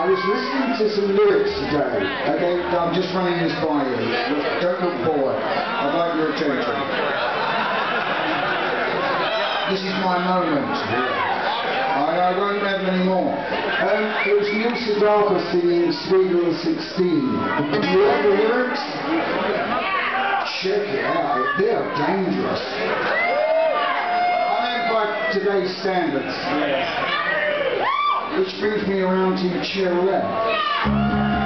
I was listening to some lyrics today. Okay, I'm just running this by you. Don't look forward. I'd like your attention. This is my moment. I, I won't have any more. Um, it was Neil Sedaka singing Sweet Little 16. Do you like the lyrics? Check it out. They are dangerous. I mean by today's standards. Which brings me around to Cherrette. Not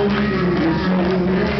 There's no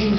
She's